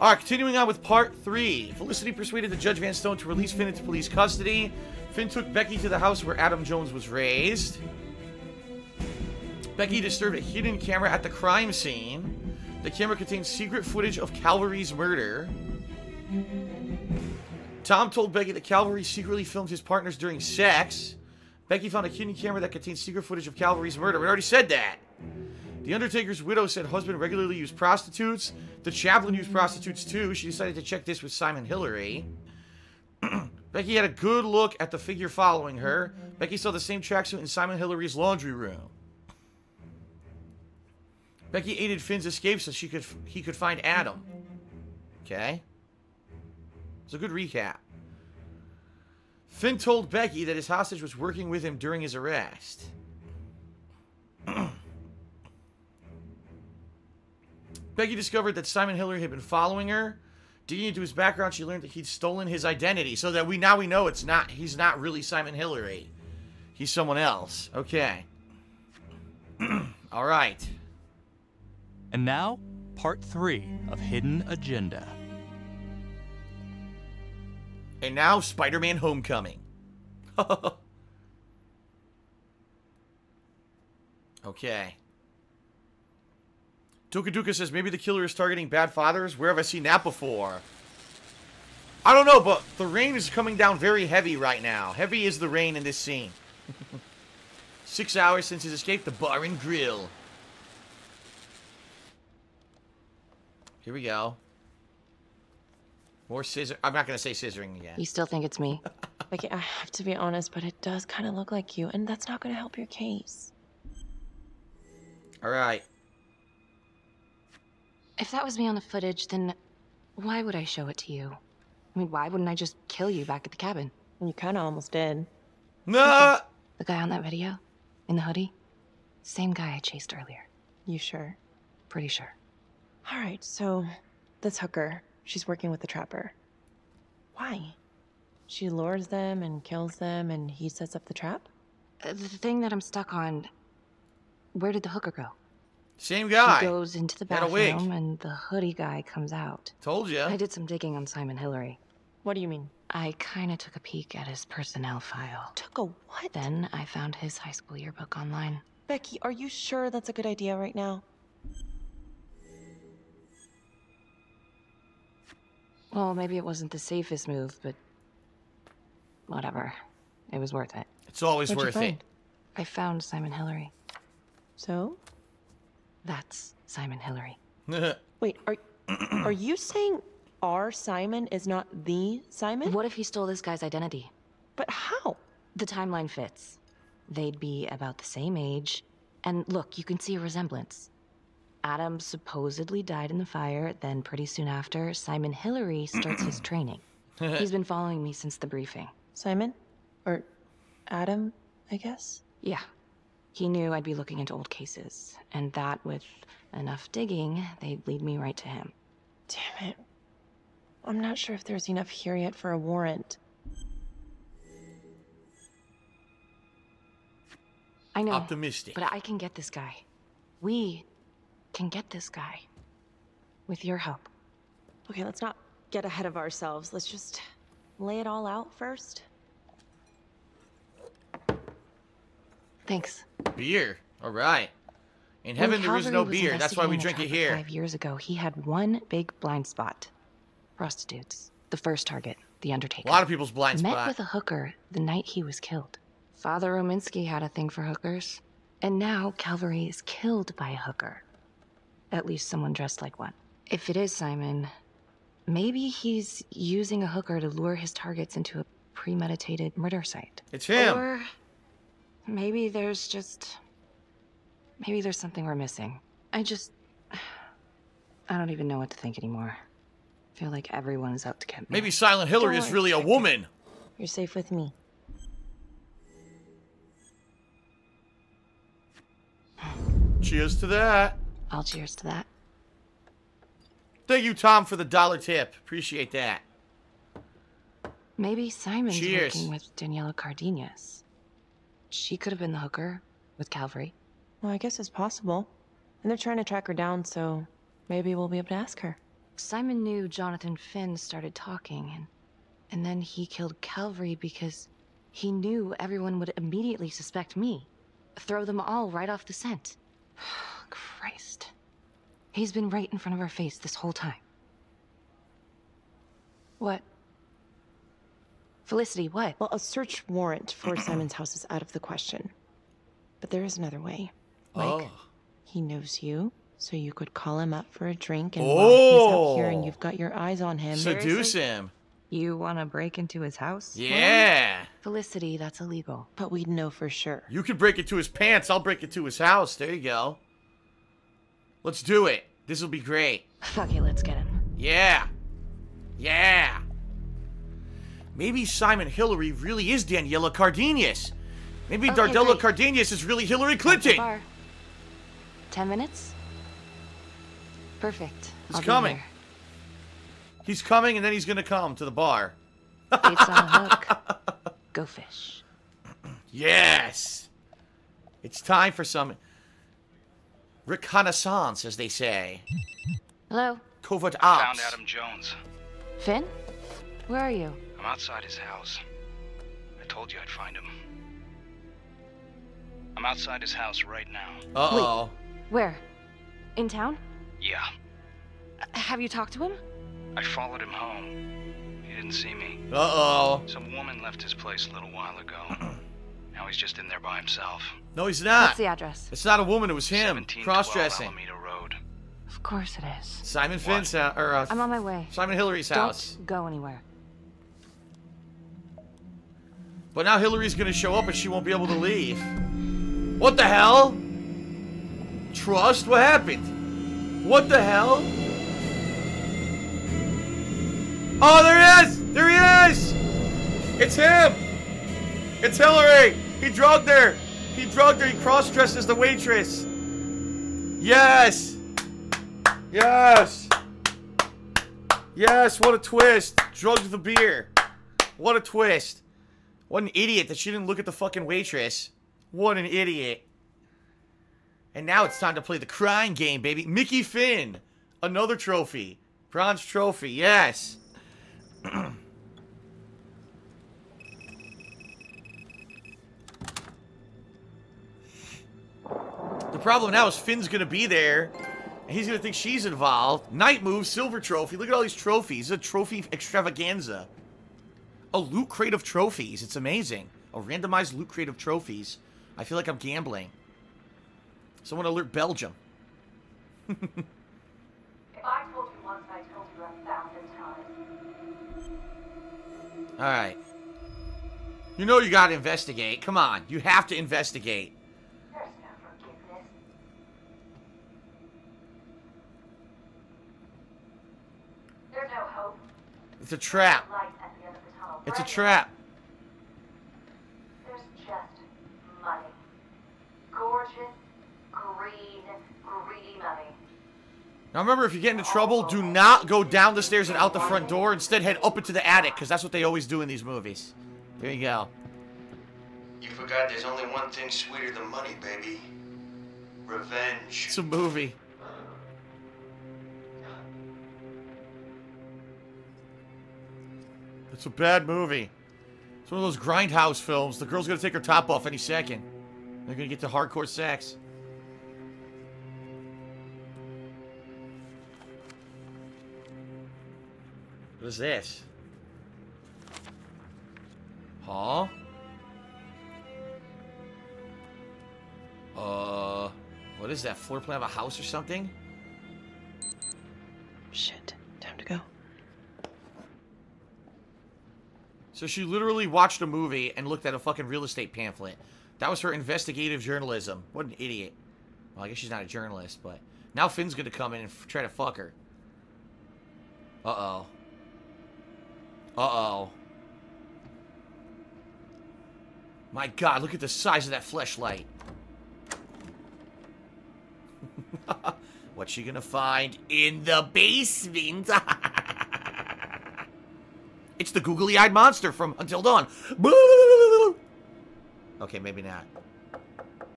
All right, continuing on with part three. Felicity persuaded the Judge Van Stone to release Finn into police custody. Finn took Becky to the house where Adam Jones was raised. Becky disturbed a hidden camera at the crime scene. The camera contained secret footage of Calvary's murder. Tom told Becky that Calvary secretly filmed his partners during sex. Becky found a hidden camera that contained secret footage of Calvary's murder. We already said that. The Undertaker's widow said husband regularly used prostitutes. The chaplain used prostitutes too. She decided to check this with Simon Hillary. Becky had a good look at the figure following her. Becky saw the same tracksuit in Simon Hillary's laundry room. Becky aided Finn's escape so she could he could find Adam. Okay. It's a good recap. Finn told Becky that his hostage was working with him during his arrest. Becky discovered that Simon Hillary had been following her. Digging into his background, she learned that he'd stolen his identity, so that we now we know it's not he's not really Simon Hillary. He's someone else. Okay. All right. And now, part three of Hidden Agenda. And now, Spider-Man Homecoming. okay. Duka says, maybe the killer is targeting bad fathers? Where have I seen that before? I don't know, but the rain is coming down very heavy right now. Heavy is the rain in this scene. Six hours since his escape the bar and grill. Here we go. More scissor. I'm not gonna say scissoring again. You still think it's me? Like, I have to be honest, but it does kind of look like you, and that's not going to help your case. All right. If that was me on the footage, then why would I show it to you? I mean, why wouldn't I just kill you back at the cabin? You kind of almost did. No. The guy on that video? In the hoodie? Same guy I chased earlier. You sure? Pretty sure. All right, so this hooker, she's working with the trapper. Why? She lures them and kills them, and he sets up the trap? Uh, the thing that I'm stuck on. Where did the hooker go? Same guy. She goes into the a wig. bathroom, and the hoodie guy comes out. Told you. I did some digging on Simon Hillary. What do you mean? I kind of took a peek at his personnel file. Took a what? Then I found his high school yearbook online. Becky, are you sure that's a good idea right now? Well, maybe it wasn't the safest move, but whatever. It was worth it. It's always What'd you worth find? it. I found Simon Hillary. So? That's Simon Hillary. Wait, are are you saying our Simon is not the Simon? What if he stole this guy's identity? But how? The timeline fits. They'd be about the same age. And look, you can see a resemblance. Adam supposedly died in the fire, then pretty soon after, Simon Hillary starts his training. He's been following me since the briefing. Simon? Or Adam, I guess? Yeah. He knew I'd be looking into old cases, and that with enough digging, they'd lead me right to him. Damn it. I'm not sure if there's enough here yet for a warrant. I know. Optimistic. But I can get this guy. We can get this guy. With your help. Okay, let's not get ahead of ourselves. Let's just lay it all out first. Thanks. Beer. All right. In When heaven, there is no beer. That's why we drink it here. Five years ago, he had one big blind spot. Prostitutes. The first target, the Undertaker. A lot of people's blind Met spot. with a hooker the night he was killed. Father Rominsky had a thing for hookers. And now Calvary is killed by a hooker. At least someone dressed like one. If it is Simon, maybe he's using a hooker to lure his targets into a premeditated murder site. It's him. Or maybe there's just. Maybe there's something we're missing. I just. I don't even know what to think anymore. I feel like everyone is out to get me. Maybe Silent Hillary is really a woman. You're safe with me. Cheers to that. I'll cheers to that. Thank you, Tom, for the dollar tip. Appreciate that. Maybe Simon's Cheers. working with Daniela Cardenas. She could have been the hooker with Calvary. Well, I guess it's possible. And they're trying to track her down, so maybe we'll be able to ask her. Simon knew Jonathan Finn started talking, and, and then he killed Calvary because he knew everyone would immediately suspect me. Throw them all right off the scent. Christ. He's been right in front of our face this whole time. What? Felicity, what? Well, a search warrant for Simon's house is out of the question. But there is another way. Like, Oh. he knows you, so you could call him up for a drink, and while he's out here and Oh. you've got your eyes on him, Seduce him. You want to break into his house? Yeah. Felicity, that's illegal. but we'd know for sure. You can break into his pants. I'll break into his house. There you go. Let's do it. This will be great. Fuck it, let's get him. Yeah. Yeah. Maybe Simon Hillary really is Daniela Cardenas. Maybe oh, Okay, Dardella great. Cardenas is really Hillary Clinton. Ten minutes? Perfect. He's I'll coming. He's coming and then he's gonna come to the bar. Bait's on a hook. Go fish. Yes. It's time for some reconnaissance, as they say. Hello? Covert Found ops. Adam Jones. Finn? Where are you? I'm outside his house. I told you I'd find him. I'm outside his house right now. Uh oh. Where? In town? Yeah, Uh, Have you talked to him? I followed him home. He didn't see me. Uh oh. Some woman left his place a little while ago. now he's just in there by himself. No, he's not. What's the address? It's not a woman. It was him. Cross-dressing. Alameda Road. Of course it is. Simon Finn's house, or uh, I'm on my way. Simon Hillary's house. Don't go anywhere. But now Hillary's gonna show up and she won't be able to leave. What the hell? Trust? What happened? What the hell? Oh, there he is! There he is! It's him! It's Hillary! He drugged her! He drugged her! He cross-dressed as the waitress! Yes! Yes! Yes, what a twist! Drugged the beer. What a twist. What an idiot that she didn't look at the fucking waitress. What an idiot. And now it's time to play the crying game, baby. Mickey Finn. Another trophy. Bronze trophy, yes. the problem now is Finn's gonna be there. And he's gonna think she's involved. Night move, silver trophy. Look at all these trophies. It's a trophy extravaganza. A loot crate of trophies. It's amazing. A randomized loot crate of trophies. I feel like I'm gambling. Someone alert Belgium. If I told you once, I told you a thousand times. Alright. You know you gotta investigate. Come on. You have to investigate. There's no forgiveness. There's no hope. It's a trap. Light at the end of the tunnel. It's a trap. There's just money. Gorgeous, green, greedy money. Now remember, if you get into trouble, do not go down the stairs and out the front door. Instead, head up into the attic, because that's what they always do in these movies. There you go. You forgot there's only one thing sweeter than money, baby. Revenge. It's a movie. It's a bad movie. It's one of those grindhouse films. The girl's gonna take her top off any second. They're gonna get to hardcore sex. What is this? Huh? Uh, what is that? Floor plan of a house or something? So she literally watched a movie and looked at a fucking real estate pamphlet. That was her investigative journalism. What an idiot. Well, I guess she's not a journalist, but now Finn's gonna come in and try to fuck her. Uh-oh. Uh-oh. My god, look at the size of that fleshlight. What's she gonna find in the basement? it's the googly-eyed monster from Until Dawn. Okay, maybe not.